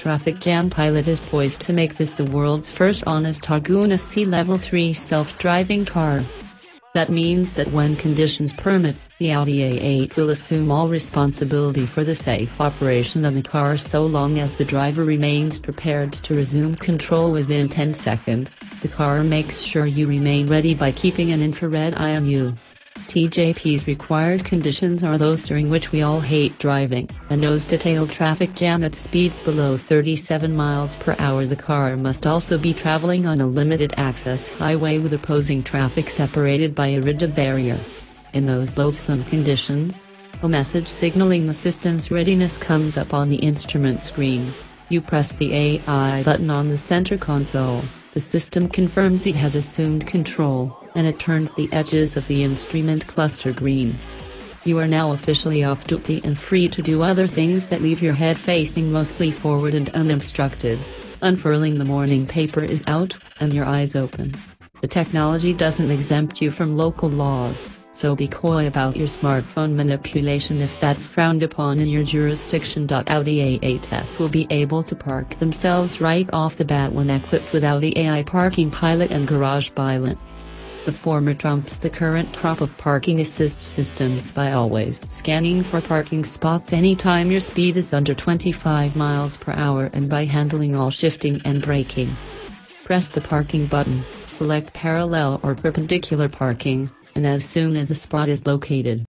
Traffic Jam Pilot is poised to make this the world's first honest Arguna C Level 3 self-driving car. That means that when conditions permit, the Audi A8 will assume all responsibility for the safe operation of the car so long as the driver remains prepared to resume control within 10 seconds. The car makes sure you remain ready by keeping an infrared eye on you. TJP's required conditions are those during which we all hate driving, a nose-to-tail traffic jam at speeds below 37 miles per hour the car must also be traveling on a limited access highway with opposing traffic separated by a rigid barrier. In those loathsome conditions, a message signaling the system's readiness comes up on the instrument screen. You press the AI button on the center console, the system confirms it has assumed control, and it turns the edges of the instrument cluster green. You are now officially off duty and free to do other things that leave your head facing mostly forward and unobstructed. Unfurling the morning paper is out, and your eyes open. The technology doesn't exempt you from local laws, so be coy about your smartphone manipulation if that's frowned upon in your jurisdiction. Audi A8s will be able to park themselves right off the bat when equipped with Audi AI Parking Pilot and Garage Pilot. The former trumps the current crop of parking assist systems by always scanning for parking spots anytime your speed is under 25 miles per hour and by handling all shifting and braking. Press the parking button, select parallel or perpendicular parking, and as soon as a spot is located,